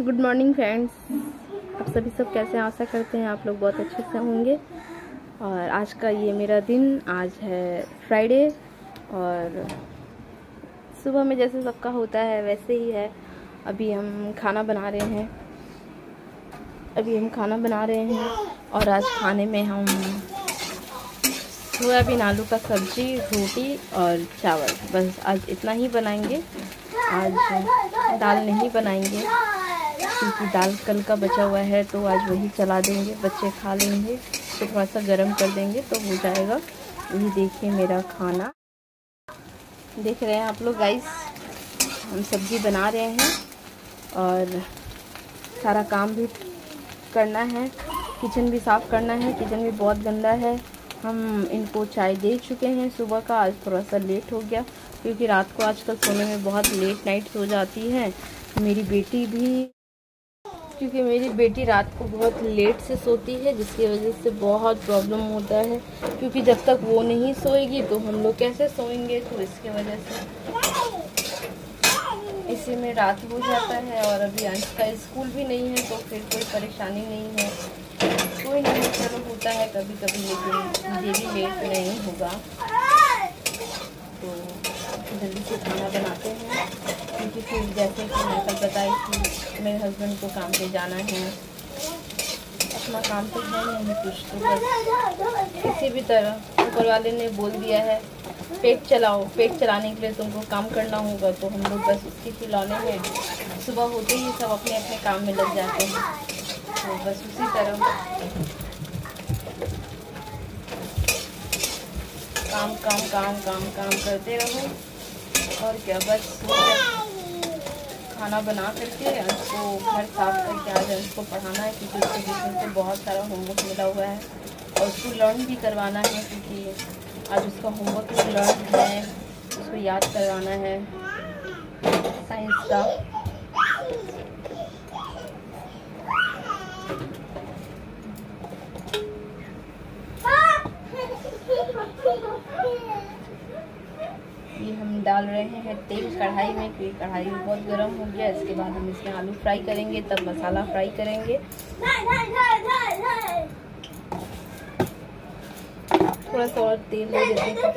Good morning friends आप सभी सब कैसे आशा करते हैं आप लोग बहुत अच्छे से होंगे। और आज का ये मेरा दिन, आज है फ्राइडे और सुबह में जैसे सबका होता है, वैसे ही है। अभी हम खाना बना रहे हैं। अभी हम खाना बना रहे हैं और आज खाने में हम सोयाबीन, आलू का सब्ज़ी, रोटी और चावल। बस आज इतना ही बनाएँगे। आज दाल नहीं बनाएँगे। क्योंकि दाल कल का बचा हुआ है तो आज वही चला देंगे। बच्चे खा लेंगे तो थोड़ा सा गर्म कर देंगे तो हो जाएगा। ये देखिए मेरा खाना। देख रहे हैं आप लोग गाइस हम सब्ज़ी बना रहे हैं और सारा काम भी करना है। किचन भी साफ़ करना है, किचन भी बहुत गंदा है। हम इनको चाय दे चुके हैं सुबह का, आज थोड़ा सा लेट हो गया, क्योंकि रात को आजकल सोने में बहुत लेट नाइट सो जाती है। मेरी बेटी भी क्योंकि मेरी बेटी रात को बहुत लेट से सोती है, जिसकी वजह से बहुत प्रॉब्लम होता है। क्योंकि जब तक वो नहीं सोएगी तो हम लोग कैसे सोएँगे? तो इसकी वजह से। इसी में रात हो जाता है और अभी अंश का स्कूल भी नहीं है तो फिर कोई परेशानी नहीं है। कोई नहीं, चलो होता है कभी कभी लेकिन ये भी लेट नहीं होगा। तो जल्दी से खाना बनाते हैं। क्योंकि फिर जैसे कि मैं कल बताई कि मेरे हस्बैंड को काम पे जाना है। अपना काम तो है कुछ तो किसी भी तरह ऊपर वाले ने बोल दिया है, पेट चलाओ, पेट चलाने के लिए तुमको काम करना होगा तो हम लोग बस उसके खिलौने में सुबह होते ही सब अपने अपने काम में लग जाते हैं। तो बस उसी तरह। काम काम काम काम काम करते रहो। और क्या बस। खाना बना करके उसको घर साफ़ करके आज उसको पढ़ाना है, क्योंकि उसके बीच से बहुत सारा होमवर्क मिला हुआ है। और उसको लर्न भी करवाना है, क्योंकि आज उसका होमवर्क भी लर्न है, उसको याद करवाना है। साइंस का ये हम डाल रहे हैं तेल कढ़ाई में क्योंकि कढ़ाई बहुत गर्म हो गया, इसके बाद हम इसमें आलू फ्राई करेंगे, तब मसाला फ्राई करेंगे। थोड़ा सा और तेल ले देते हैं हो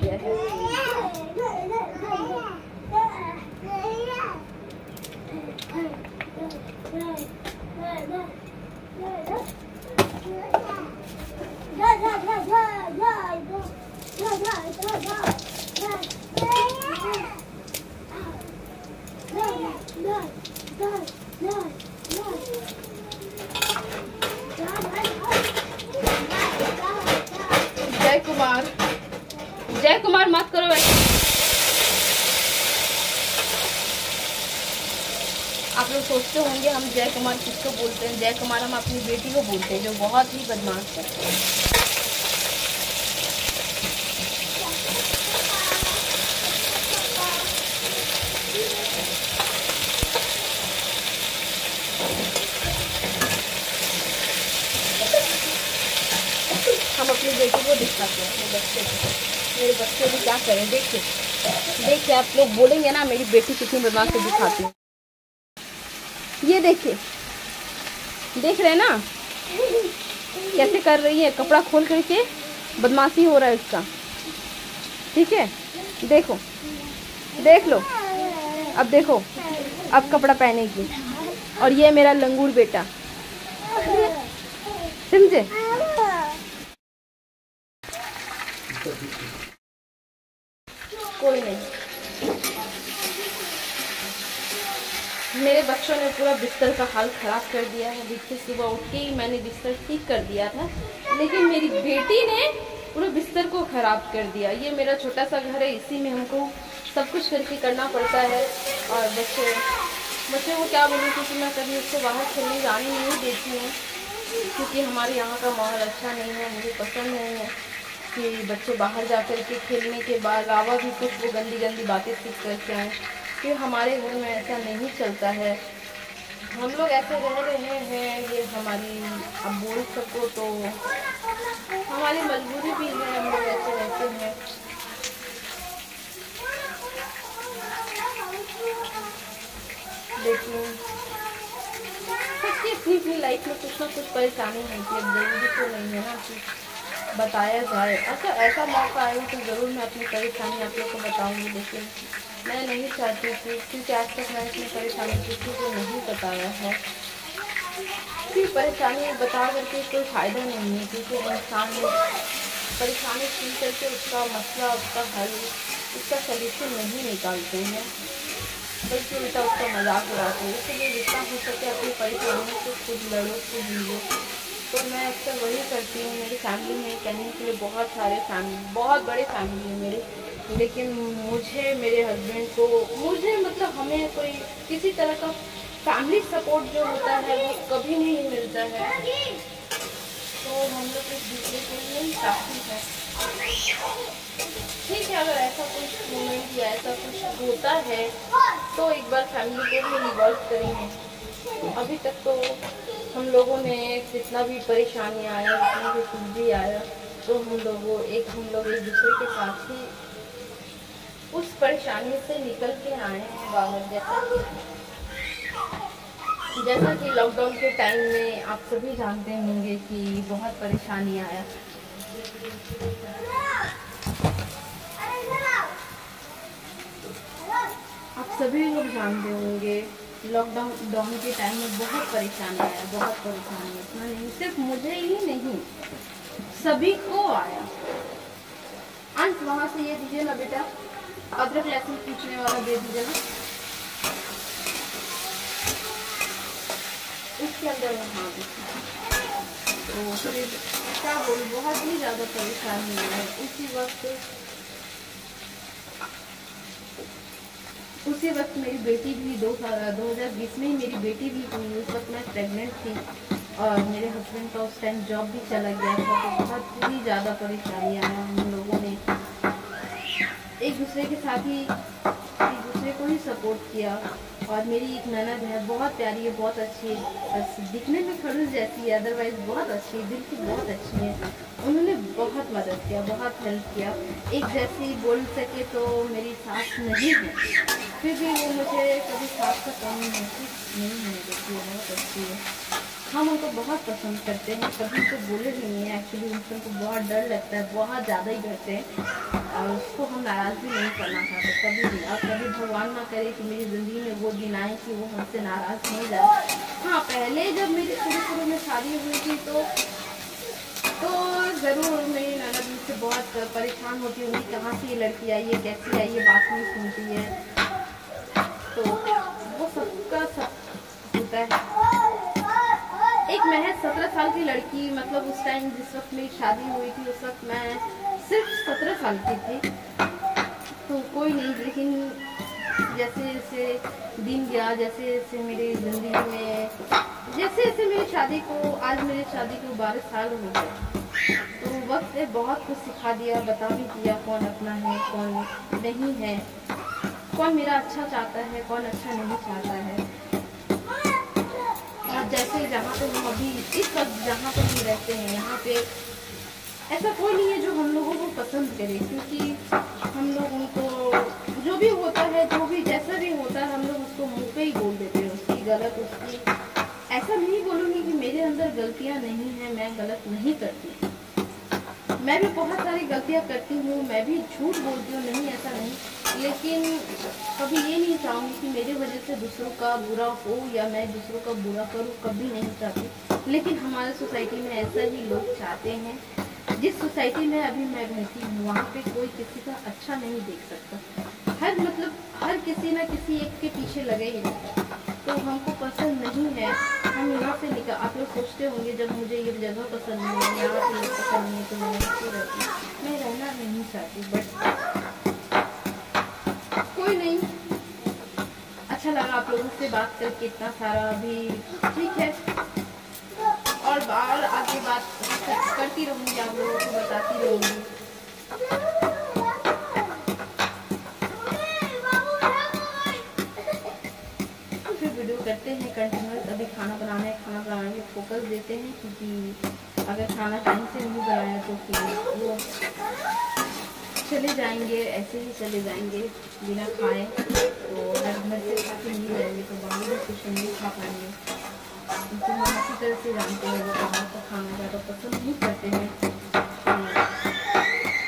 गया है। जय कुमार जय कुमार मत करो वैसे आप लोग सोचते होंगे हम जय कुमार किसको बोलते हैं? जय कुमार, हम अपनी बेटी को बोलते हैं, जो बहुत ही बदमाश है। हम अपनी बेटी को दिखाते हैं, अपने बच्चे मेरे बच्चे भी क्या करें? देखिए देखिए, आप लोग बोलेंगे ना, मेरी बेटी कितनी बदमाश से दिखाती है। ये देखिए देख रहे हैं ना? कैसे कर रही है? कपड़ा खोल करके बदमाशी हो रहा है उसका। ठीक है? देखो। देख लो। अब देखो। अब कपड़ा पहनेगी। और ये मेरा लंगूर बेटा। समझे? कोई नहीं। मेरे बच्चों ने पूरा बिस्तर का हाल ख़राब कर दिया है। देखिए, सुबह उठ के ही मैंने बिस्तर ठीक कर दिया था, लेकिन मेरी बेटी ने पूरे बिस्तर को ख़राब कर दिया। ये मेरा छोटा सा घर है, इसी में हमको सब कुछ करके करना पड़ता है। और बच्चे बच्चे को क्या बोलूँ, क्योंकि मैं कभी उसको बाहर खेलने जाने नहीं देती हूँ, क्योंकि हमारे यहाँ का माहौल अच्छा नहीं है, मुझे पसंद नहीं है कि बच्चे बाहर जा कर के खेलने के बाद अलावा भी कुछ वो गंदी गंदी बातें सीख करके आए। कि हमारे घर में ऐसा नहीं चलता है। हम लोग ऐसे रह रहे हैं, ये हमारी अब बोल सको तो हमारी मजबूरी भी है, हम लोग ऐसे रहते हैं। लेकिन सबकी अपनी अपनी लाइफ में कुछ ना कुछ परेशानी होती है ज़रूरी तो नहीं है ना कि बताया जाए। अच्छा ऐसा मौका आए तो ज़रूर मैं अपनी परेशानी आप लोग को बताऊँगी। लेकिन मैं नहीं चाहती थी क्योंकि आज तक मैं अपनी परेशानी किसी को नहीं बताया है। कि परेशानी बता करके कोई फ़ायदा नहीं है, क्योंकि इंसान परेशानी सुन करके उसका मसला, उसका हल, उसका सल्यूशन नहीं निकालते हैं। बल्कि उल्टा उसका मज़ाक उड़ाते हैं। इसलिए जितना हो सके अपनी परेशानियों से खुद लड़ो, खुद लो तो मैं अक्सर वही करती हूँ, मेरी फैमिली में कहने के लिए बहुत सारे फैमिली बहुत बड़े फैमिली है मेरे। लेकिन मुझे, मेरे हस्बैंड को, मुझे मतलब हमें कोई, किसी तरह का फैमिली सपोर्ट जो होता है, वो कभी नहीं मिलता है। तो हम लोग एक दूसरे के लिए काफ़ी है। ठीक है, अगर ऐसा कुछ मोमेंट या ऐसा कुछ होता है तो एक बार फैमिली को भी इन्वॉल्व करेंगे। अभी तक तो हम लोगों ने जितना भी परेशानी आया, जितना भी कुछ भी आया तो हम लोगों, एक हम लोग एक दूसरे के साथ ही उस परेशानी से निकल के आए हैं बाहर। जैसा जैसा कि लॉकडाउन के टाइम में आप सभी जानते होंगे कि बहुत परेशानी आया। आप सभी लोग जानते होंगे लॉकडाउन डाउन के टाइम में बहुत परेशानी आया, बहुत परेशानी इतना नहीं, सिर्फ़ मुझे ही नहीं, सभी को आया। अंत वहाँ से ये दीजिए ना बेटा, अदरक लहसुन पूछने वाला दे दीजिए ना। इसके अंदर वहाँ तो फिर क्या बोल, बहुत ही ज़्यादा परेशानी है। उसी वक्त उसी वक्त मेरी बेटी भी दो दो हज़ार बीस में ही मेरी बेटी भी हुई उस वक्त मैं प्रेग्नेंट थी और मेरे हस्बैंड का उस टाइम जॉब भी चला गया था तो बहुत ही ज़्यादा परेशानी आया हम लोगों ने। एक दूसरे के साथ ही, एक दूसरे को ही सपोर्ट किया। और मेरी एक ननद है, बहुत प्यारी है, बहुत अच्छी है। दिखने में खड़ूस जैसी है अदरवाइज़ बहुत अच्छी दिल की बहुत अच्छी है। उन्होंने बहुत मदद किया, बहुत हेल्प किया। एक जैसी बोल सके तो मेरी सास नहीं है। फिर भी वो मुझे कभी सास का कम महसूस नहीं होने देती है, बहुत अच्छी है। हम उनको बहुत पसंद करते हैं, कभी तो बोले भी नहीं है। एक्चुअली उनको बहुत डर लगता है, बहुत ज़्यादा ही डरते हैं। और उसको हम नाराज़ भी नहीं करना चाहते कभी भी और कभी भगवान ना करे कि मेरी ज़िंदगी में वो दिन आए कि वो हमसे नाराज़ हो जाए हाँ पहले जब मेरी शुरू शुरू में शादी हुई थी तो तो ज़रूर मेरी ननद मुझसे बहुत परेशान होती होंगी कहाँ से ये लड़की आई है कैसी आई है बात नहीं सुनती है तो वो सबका सब होता है। एक महज सत्रह साल की लड़की मतलब उस टाइम जिस वक्त मेरी शादी हुई थी, उस वक्त मैं सिर्फ़ सत्रह साल की थी। तो कोई नहीं, लेकिन जैसे जैसे दिन गया, जैसे जैसे मेरी ज़िंदगी में, जैसे जैसे मेरी शादी को, आज मेरी शादी को बारह साल हो गए। तो वक्त ने बहुत कुछ सिखा दिया, बता भी दिया कौन अपना है, कौन नहीं है, कौन मेरा अच्छा चाहता है, कौन अच्छा नहीं चाहता है। और जैसे जहाँ पे हम अभी, इस वक्त जहाँ पे हम रहते हैं, यहाँ पे ऐसा कोई नहीं है जो हम लोगों को पसंद करे, क्योंकि हम लोग उनको, जो भी होता है, जो भी, जैसा भी होता है, हम लोग उसको मुँह पे ही बोल देते हैं, उसकी गलत, उसकी, ऐसा नहीं बोलूँगी कि मेरे अंदर गलतियाँ नहीं हैं, मैं गलत नहीं करती। मैं भी बहुत सारी गलतियाँ करती हूँ, मैं भी झूठ बोलती हूँ, नहीं, ऐसा नहीं। लेकिन कभी ये नहीं चाहूँगी कि मेरे वजह से दूसरों का बुरा हो या मैं दूसरों का बुरा करूँ, कभी नहीं चाहती। लेकिन हमारे सोसाइटी में ऐसा ही लोग चाहते हैं जिस सोसाइटी में अभी मैं रहती हूँ, वहाँ पे कोई किसी का अच्छा नहीं देख सकता। हर मतलब हर किसी ना किसी एक के पीछे लगे ही तो हमको पसंद नहीं है। हम यहाँ से निकल आप लोग सोचते होंगे जब मुझे ये जगह पसंद नहीं है, यहाँ पे पसंद नहीं है तो मैं यहाँ रहती मैं रहना नहीं चाहती बट कोई नहीं। अच्छा लगा आप लोगों से बात करके, इतना सारा अभी ठीक है। और बार आगे बात करती रहूँगी आप लोगों को बताती रहूँगी करते हैं कंटिन्यूस अभी खाना बनाना है, खाना बनाने में फोकस देते हैं, क्योंकि अगर खाना टाइम से नहीं बनाया तो फिर वो चले जाएँगे, ऐसे ही चले जाएँगे, बिना खाए। तो अगर घर से खा के नहीं रहेंगे तो बाहर भी कुछ नहीं खा पाएँगे। क्योंकि हम अच्छी तरह से जानते हैं वो बाहर का खाना ज़्यादा पसंद नहीं करते हैं।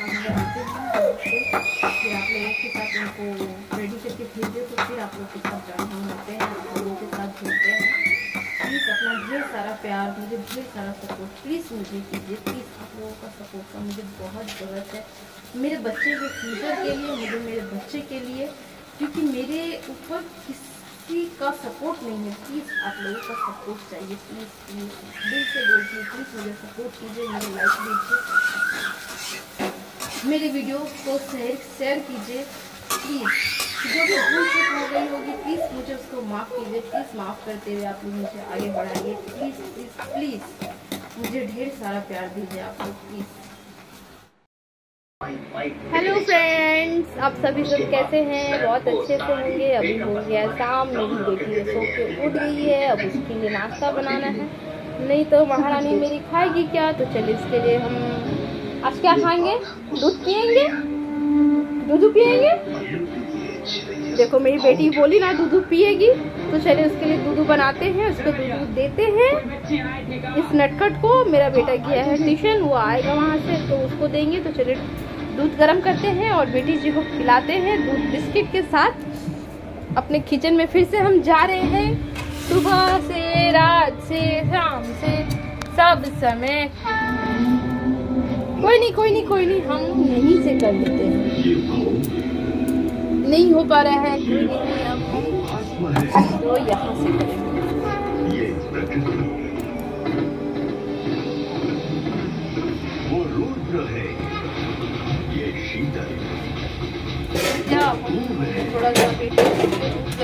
हम जानते हैं फिर आप लोगों के साथ उनको रेडी करके भेजे तो फिर आप लोग के साथ जाना हम आते हैं, आप लोगों के साथ घूमते हैं। प्लीज़ अपना ढेर सारा प्यार, मुझे ढेर सारा सपोर्ट प्लीज़ मुझे कीजिए प्लीज़ आप लोगों का सपोर्ट का मुझे बहुत ज़रूरत है। मेरे बच्चे के फ्यूचर के लिए, मुझे मेरे बच्चे के लिए, क्योंकि मेरे ऊपर किसी का सपोर्ट नहीं है प्लीज़ आप लोगों का सपोर्ट चाहिए प्लीज़ प्लीज़ दिल से बोलती हूँ प्लीज़ मुझे सपोर्ट कीजिए मुझे लाइक दीजिए। मेरे वीडियो को शेयर शेयर कीजिए प्लीज़ जो भी भूल चूक हो गई होगी प्लीज़ मुझे उसको माफ़ कीजिए प्लीज़ माफ़ करते हुए आप लोग मुझे आगे बढ़ाइए प्लीज़ प्लीज़ प्लीज़ मुझे ढेर सारा प्यार दीजिए आप लोग प्लीज़ हेलो फ्रेंड्स आप सभी सब कैसे हैं? बहुत अच्छे से होंगे। अभी हो गया शाम। मेरी बेटी सो के उठ गई है। अब उसके लिए नाश्ता बनाना है। नहीं तो महारानी मेरी खाएगी क्या? तो चलिए इसके लिए हम आज क्या खाएँगे? दूध पियेंगे? दूध पियेंगे? देखो, मेरी बेटी बोली ना, दूध पिएगी। तो चलिए उसके लिए दूध बनाते हैं। उसको दूध देते हैं। इस नटखट को। मेरा बेटा गया है ट्यूशन। वो आएगा वहाँ से। तो उसको देंगे। तो चलिए दूध गर्म करते हैं और बेटी जी को खिलाते हैं दूध बिस्किट के साथ। अपने किचन में फिर से हम जा रहे हैं। सुबह से रात से शाम से सब समय। कोई नहीं कोई नहीं कोई नहीं हम यहीं से कर लेते हैं। नहीं हो पा रहा है। तो यहाँ से करेंगे।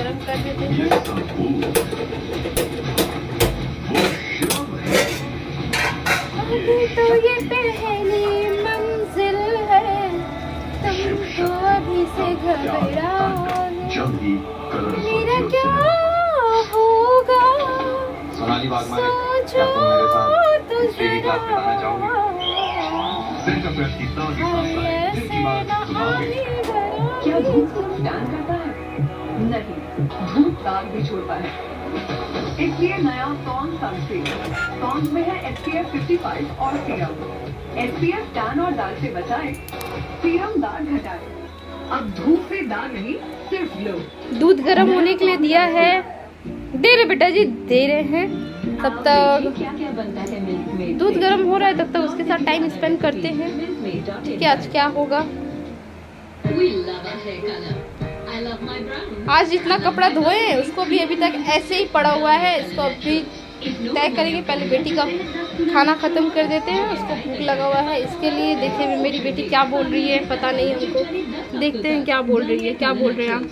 गर्म कर देते हैं। है। अभी तो ये पहली मंजिल है। तुमको अभी से घबरा जल्द कलर मेरा क्या होगा? सोचो तो दिल की बात सुनाओगे? क्या दाग भी छोड़ता है इसलिए नया सॉन सनस्क्रीन सॉन में है S P F fifty five और serum S P F tan और दाग से बचाए सीरम दाग घटाए। अब धूप से दाग नहीं सिर्फ़ लो। दूध गर्म होने के लिए दिया है। दे रहे बेटा जी दे रहे हैं। तब तक क्या क्या बनता है मिल्क में। दूध गर्म हो रहा है तब तक उसके साथ टाइम स्पेंड करते हैं। कि आज क्या होगा? आज जितना कपड़ा धोए हैं उसको भी अभी तक ऐसे ही पड़ा हुआ है इसको अभी तय करेंगे पहले बेटी का खाना खत्म कर देते हैं उसको भूख लगा हुआ है इसके लिए देखिए मेरी बेटी क्या बोल रही है पता नहीं हमको। देखते हैं क्या बोल रही है क्या बोल रहे हैं आप।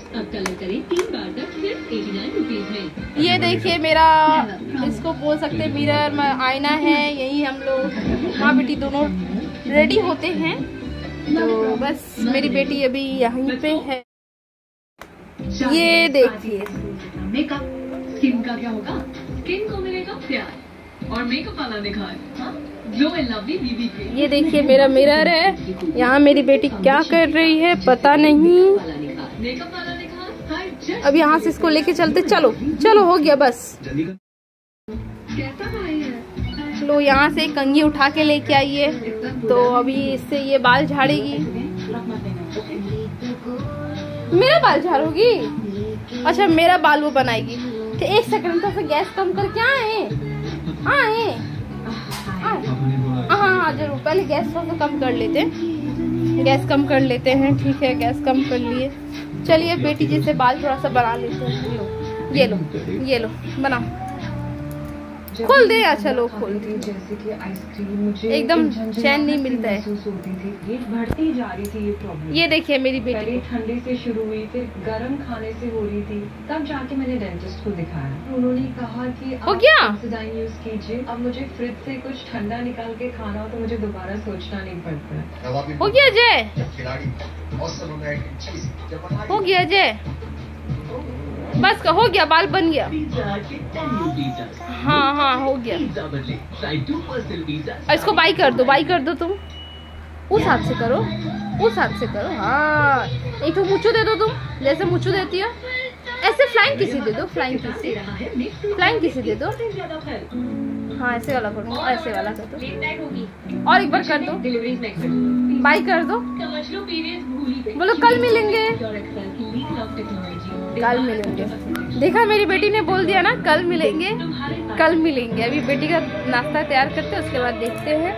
ये देखिए मेरा इसको बोल सकते हैं मिरर आईना है यही हम लोग माँ बेटी दोनों रेडी होते हैं। तो बस मेरी बेटी अभी यहीं पे है। ये देखिए। मेकअप स्किन का क्या होगा? स्किन को मिलेगा प्यार। और मेकअप वाला निखार लवली बीबी क्रीम ये देखिए मेरा मिरर है। यहाँ मेरी बेटी क्या कर रही है पता नहीं। जस्ट अब यहाँ से इसको लेके चलते। चलो चलो हो गया बस। लो यहाँ से कंगी उठा के लेके आइए। तो अभी इससे ये बाल झाड़ेगी। मेरा बाल झाड़ोगी? अच्छा मेरा बाल वो बनाएगी। तो एक सेकंड तो गैस कम करके आए। आए। हाँ हाँ ज़रूर। पहले गैस थोड़ा सा कम कर लेते हैं। गैस कम कर लेते हैं। ठीक है, गैस कम कर लिए। चलिए बेटी जी से बाल थोड़ा सा बना लेते हैं। ये लो ये लो ये लो बनाओ खोल दे अच्छा लो खोल दे। जैसे कि आइसक्रीम मुझे एकदम चैन नहीं मिलता है। होती थी ये बढ़ती जा रही थी ये प्रॉब्लम ये देखिए मेरी पहले बेटी ठंडी से शुरू हुई फिर गर्म खाने से हो रही थी। तब जाके मैंने डेंटिस्ट को दिखाया। उन्होंने कहा कि हो गया? यूज़ कीजिए। अब मुझे फ्रिज से कुछ ठंडा निकाल के खाना हो तो मुझे दोबारा सोचना नहीं पड़ता। हो गया जय। खिलाड़ी है हो गया जय। बस का हो गया बाल बन गया। हाँ हाँ हो गया। इसको बाई कर दो बाई कर दो तुम। उस हाथ से करो उस हाथ से करो। हाँ एक तो मुच्छू दे दो तुम जैसे मुच्छू देती हो। ऐसे फ्लाइंग किसी दे दो फ्लाइंग किसी। फ्लाइंग किसी दे दो। हाँ ऐसे वाला करो ऐसे वाला कर दो। और एक बार कर दो। बाई कर दो। बोलो कल मिलेंगे। कल मिलेंगे। देखा, मेरी बेटी ने बोल दिया ना, कल मिलेंगे कल मिलेंगे। अभी बेटी का नाश्ता तैयार करते हैं, उसके बाद देखते हैं।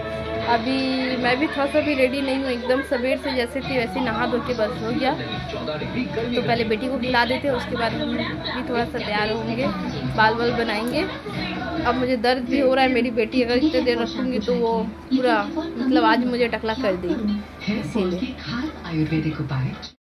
अभी मैं भी थोड़ा सा भी रेडी नहीं हूँ, एकदम सवेर से जैसे थी वैसे नहा धो के बस हो गया। तो पहले बेटी को खिला देते हैं, उसके बाद हम भी थोड़ा सा तैयार होंगे बाल बाल बनाएँगे। अब मुझे दर्द भी हो रहा है, मेरी बेटी अगर इतने देर रखूँगी तो वो पूरा मतलब आज मुझे टकला कर देगी। इसीलिए।